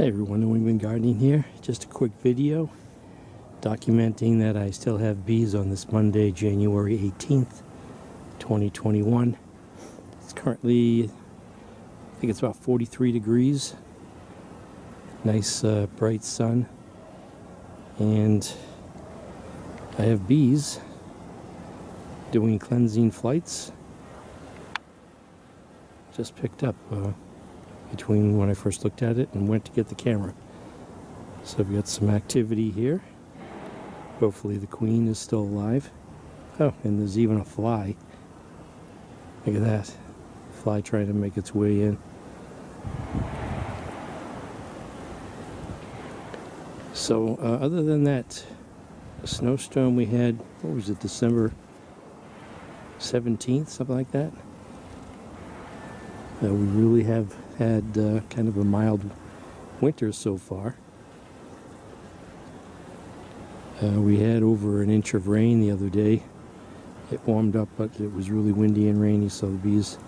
Hey everyone, New England Gardening here. Just a quick video documenting that I still have bees on this Monday, January 18th, 2021. It's currently, I think it's about 43 degrees. Nice uh, bright sun. And I have bees doing cleansing flights. Just picked up. Uh, between when I first looked at it and went to get the camera. So we've got some activity here. Hopefully the queen is still alive. Oh, and there's even a fly. Look at that. Fly trying to make its way in. So uh, other than that snowstorm we had, what was it, December 17th, something like that? Uh, we really have had uh, kind of a mild winter so far. Uh, we had over an inch of rain the other day. It warmed up, but it was really windy and rainy, so the bees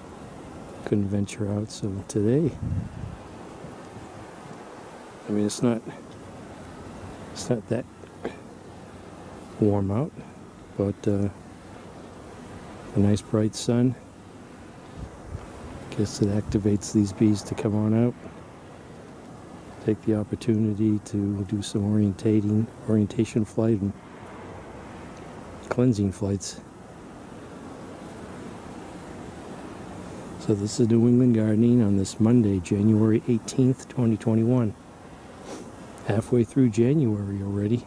couldn't venture out. So today, I mean, it's not it's not that warm out, but uh, a nice bright sun. Guess it activates these bees to come on out. Take the opportunity to do some orientating, orientation flight and cleansing flights. So this is New England Gardening on this Monday, January 18th, 2021. Halfway through January already.